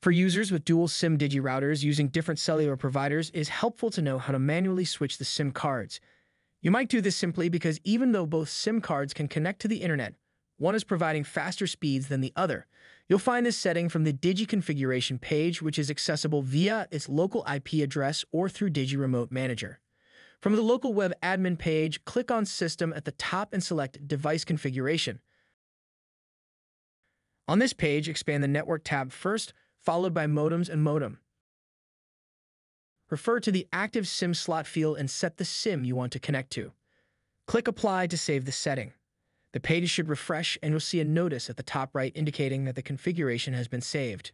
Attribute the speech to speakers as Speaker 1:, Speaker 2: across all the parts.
Speaker 1: For users with dual SIM digi routers using different cellular providers, it is helpful to know how to manually switch the SIM cards. You might do this simply because even though both SIM cards can connect to the internet, one is providing faster speeds than the other. You'll find this setting from the Digi configuration page, which is accessible via its local IP address or through Digi Remote Manager. From the local web admin page, click on System at the top and select Device Configuration. On this page, expand the Network tab first, followed by Modems and Modem. Refer to the active SIM slot field and set the SIM you want to connect to. Click Apply to save the setting. The page should refresh and you'll see a notice at the top right indicating that the configuration has been saved.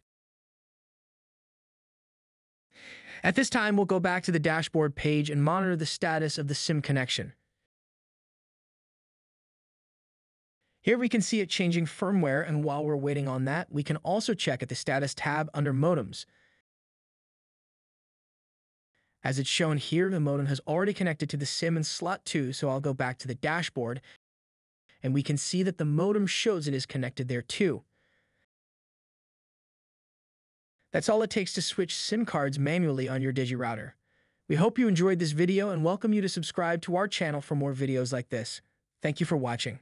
Speaker 1: At this time, we'll go back to the dashboard page and monitor the status of the SIM connection. Here we can see it changing firmware, and while we're waiting on that, we can also check at the status tab under modems. As it's shown here, the modem has already connected to the SIM in slot 2, so I'll go back to the dashboard, and we can see that the modem shows it is connected there too. That's all it takes to switch SIM cards manually on your DigiRouter. We hope you enjoyed this video and welcome you to subscribe to our channel for more videos like this. Thank you for watching.